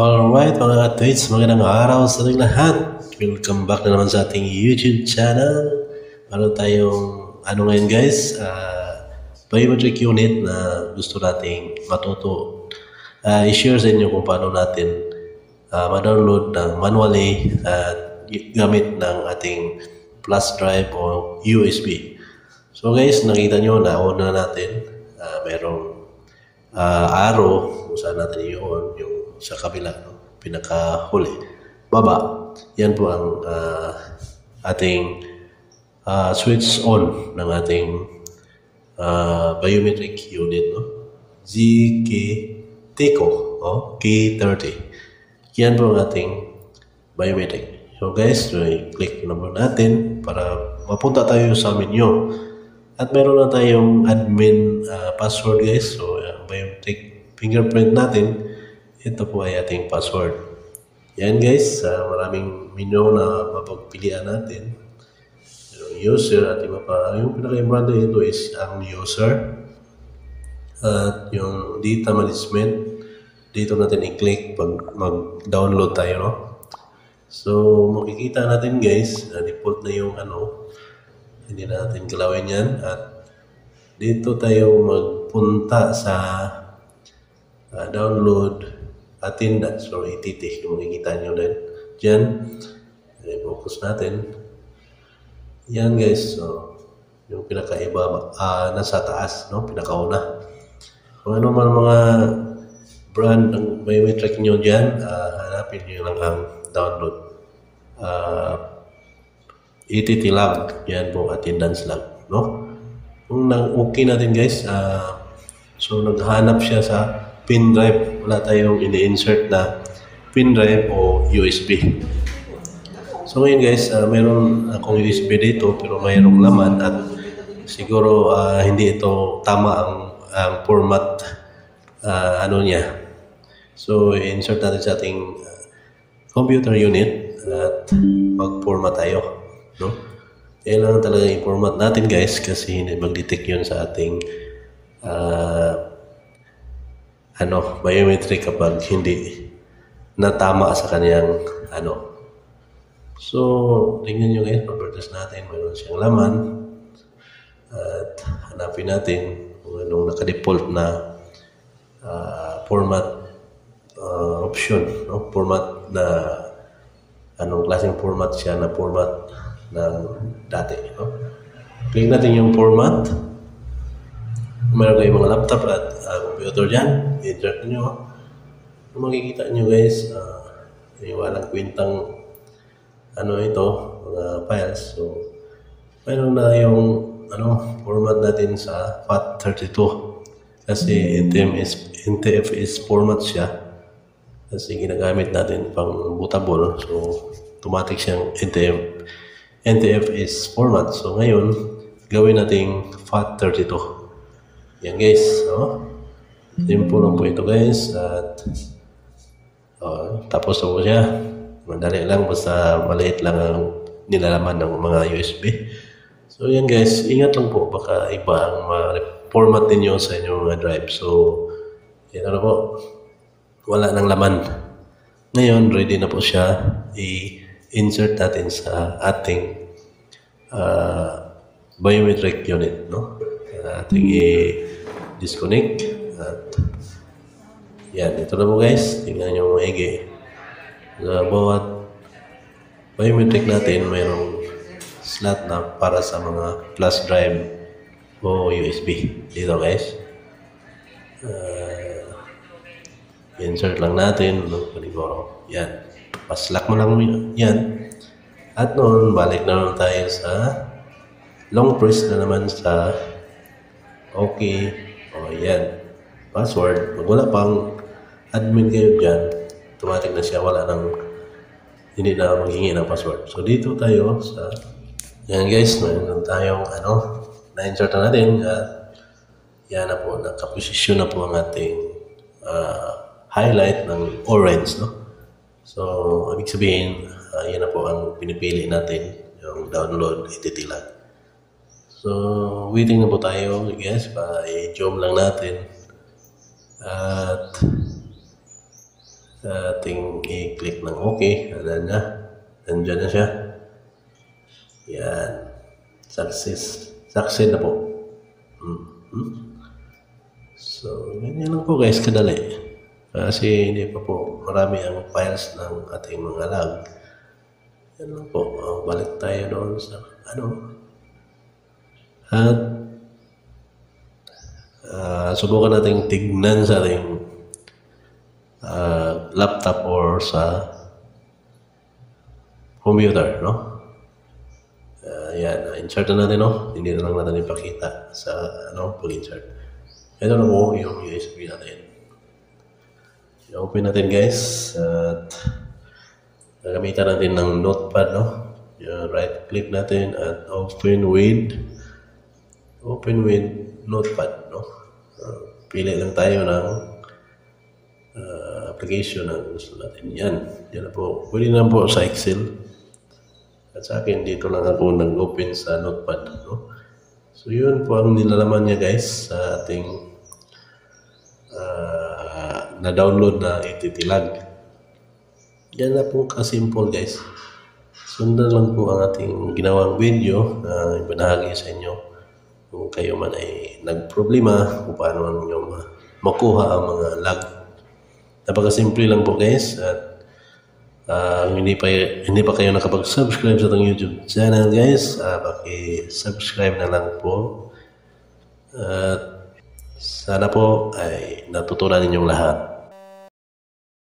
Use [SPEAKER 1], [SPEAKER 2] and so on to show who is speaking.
[SPEAKER 1] Alright mga ka-tweets, magandang araw sa ating lahat. Welcome back na naman sa ating YouTube channel. Ano tayong, ano ngayon guys, uh, biometric unit na gusto nating matuto. Uh, i-share sa inyo kung paano natin uh, ma-download ng manually at gamit ng ating flash drive o USB. So guys, nakita nyo na una natin, uh, merong uh, arrow kung saan natin yun, yung sa kabila, no? pinakahuli. Baba, yan po ang uh, ating uh, switch on ng ating uh, biometric unit. No? ZK TECO oh, K30. Yan po ang ating biometric. So guys, click naman natin para mapunta tayo sa menu. At meron na tayong admin uh, password guys. So, uh, biometric fingerprint natin ito po ay ating password. Yan guys, uh, maraming menu na mapagpilian natin. Yung user at iba pa. Yung pinaka-importante ito is ang user at yung data management. Dito natin i-click pag mag-download tayo. No? So, makikita natin guys, na default na yung ano. Hindi na natin galawin yan. At dito tayo magpunta sa uh, download attendance or ATT. Kung makikita nyo din dyan. I-focus natin. Yan guys. So, yung pinakaiba uh, nasa taas. No? Pinakauna. Kung ano man mga brand ng biometric nyo dyan, uh, hanapin nyo lang ang download. Uh, ATT lang. Yan po, attendance lang. No? Kung nang okay natin guys, uh, so naghanap siya sa pin drive. Wala tayong ini-insert na pin drive o USB. So ngayon guys, uh, mayroon akong USB dito pero mayroong laman at siguro uh, hindi ito tama ang, ang format uh, ano niya. So insert natin sa ating computer unit at mag-format tayo. No? Kailangan talaga i-format natin guys kasi hindi mag-detect yun sa ating uh, ano, biometric kapag hindi natama sa kanyang ano. So, tingnan nyo guys, papertest natin, mayroon siyang laman. At hanapin natin kung anong naka-default na uh, format uh, option, no? format na anong klaseng format siya na format ng dati. No? Click natin yung format meron kayong mga laptop at uh, computer dyan, i-check nyo. Kung makikita nyo guys, uh, yung walang kwintang ano ito, mga files. So, meron na yung ano, format natin sa FAT32. Kasi NTFS, NTFS format siya. Kasi ginagamit natin pang bootable. So, automatic siyang NTF, NTFS format. So, ngayon, gawin nating FAT32. Yan guys, no? Simple lang po ito guys. At oh, tapos po siya. Madali lang, basta maliit lang ang nilalaman ng mga USB. So yan guys, ingat lang po. Baka iba ang format ninyo sa inyong mga drive. So, yan ano po. Wala nang laman. Ngayon, ready na po siya. I-insert natin sa ating uh, biometric unit. No? Ating i- disconnect at yan, ito na po guys. Tingnan nyo maigi. Sa bawat biometric natin mayroong slot na para sa mga flash drive o USB dito guys. Uh, insert lang natin paniguro yan. Paslak mo lang yan. At noon balik na naman tayo sa long press na naman sa okay o, oh, yan. Password. Pag wala pang admin kayo dyan, automatic na siya. Wala nang, hindi na maghingi ng password. So, dito tayo sa, yan guys, mayroon tayong, ano, na-insert na natin. At, yan na po, nakaposisyon na po ang ating uh, highlight ng orange, no? So, ibig sabihin, uh, yan na po ang pinipili natin, yung download ititilag. So, waiting na po tayo, guys, pa i-joom lang natin. At ating i-click ng OK. Ayan na. Nandyan na siya. Yan. Success. Success na po. Mhm. So, ganyan lang po guys, kadali. Kasi hindi pa po marami ang files ng ating mga log. Yan lang po. Uh, balik tayo doon sa ano. At uh, subukan natin tignan sa ating uh, laptop or sa computer, no? Uh, yan, insert na natin, no? Hindi na lang natin ipakita sa, ano, pag-insert. Ito na po yung USB natin. I-open natin, guys. At gagamitan natin ng notepad, no? Yung right-click natin at open with open with notepad, no? Uh, pili lang tayo ng uh, application na gusto natin. Yan. Yan na po. Pwede na po sa Excel. At sa akin, dito lang ako nag-open sa notepad. No? So, yun po ang nilalaman niya guys sa ating uh, na-download na ititilag. Yan na po kasimple guys. Sundan lang po ang ating ginawang video na ibinahagi sa inyo kung kayo man ay nagproblema kung paano man nyo ma- makuha ang mga lag. Napakasimple lang po guys at uh, hindi pa hindi pa kayo nakapag-subscribe sa itong YouTube channel guys, uh, paki-subscribe na lang po. At sana po ay natutunan ninyong lahat.